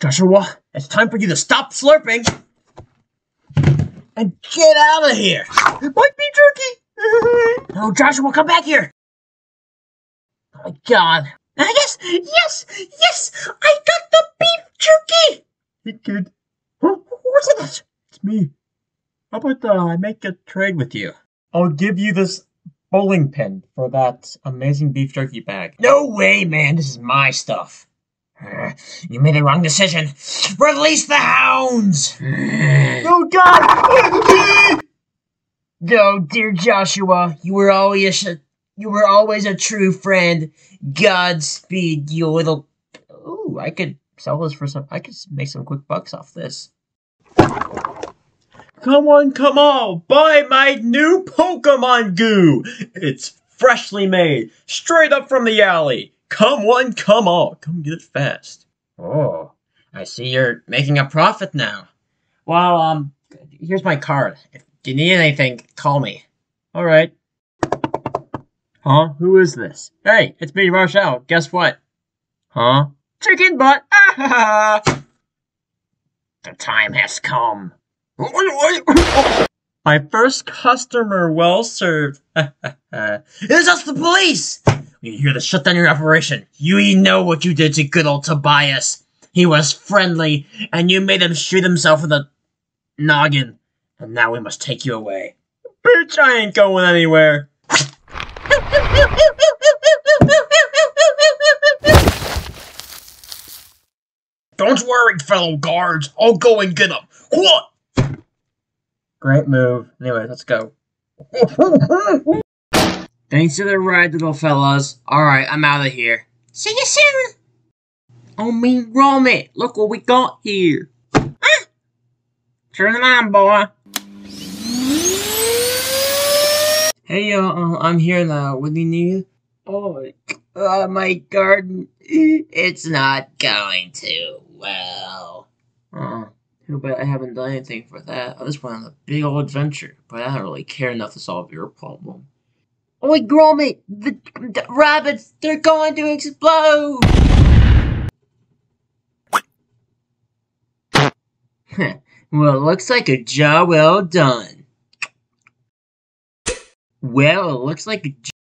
Joshua, it's time for you to stop slurping and get out of here. My beef jerky! No, Joshua, come back here. Oh my god. Ah, yes, yes, yes! I got the beef jerky! Hey kid, Huh? What's in it? it's me. How about uh, I make a trade with you? I'll give you this bowling pin for that amazing beef jerky bag. No way, man. This is my stuff. You made the wrong decision. Release the hounds! Oh God! No, dear Joshua, you were always a, you were always a true friend. Godspeed, you little. Ooh, I could sell this for some. I could make some quick bucks off this. Come on, come on! Buy my new Pokemon goo! It's freshly made, straight up from the alley. Come on, come on, come get it fast. Oh, I see you're making a profit now. Well, um, here's my card. If you need anything, call me. All right. Huh? Who is this? Hey, it's me, Marshall. Guess what? Huh? Chicken butt. Ah, ha, ha. The time has come. My first customer, well served. It's us, the police! We're here to shut down your operation. You know what you did to good old Tobias. He was friendly, and you made him shoot himself in the noggin. And now we must take you away. Bitch, I ain't going anywhere. Don't worry, fellow guards. I'll go and get him. What? Great move. Anyway, let's go. Thanks for the ride, little fellas. Alright, I'm out of here. See you soon! Oh, me Gromit, look what we got here. Ah! Turn it on, boy. Hey, uh, I'm here now. What do you need? Oh, uh, my garden. It's not going too well. Oh, too bad I haven't done anything for that. I just went on a big old adventure, but I don't really care enough to solve your problem. Oh Oi, Gromit! The, the rabbits, they're going to explode! well, it looks like a job well done. Well, it looks like a